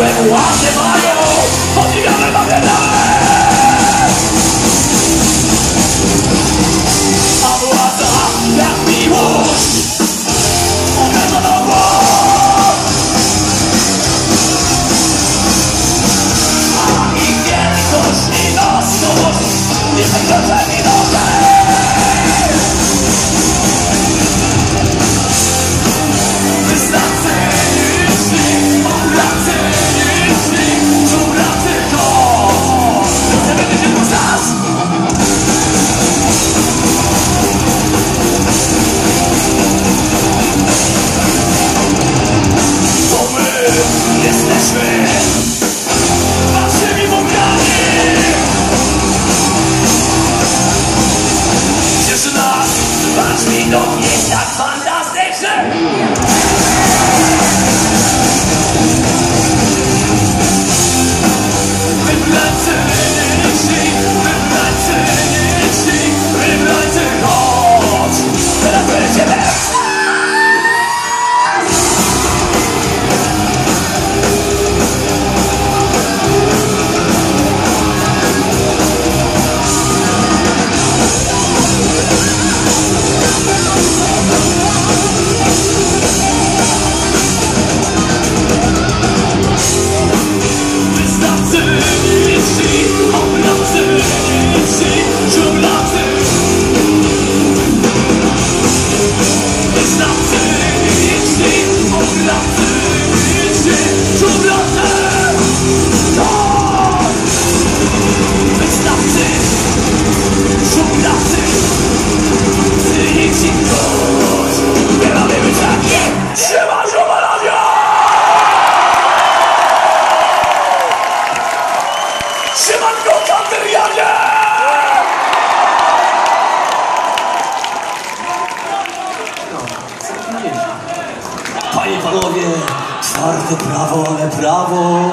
will wash him on das Fantastische! Bin plötzlich panie i panowie, czwarte prawo, ale prawo.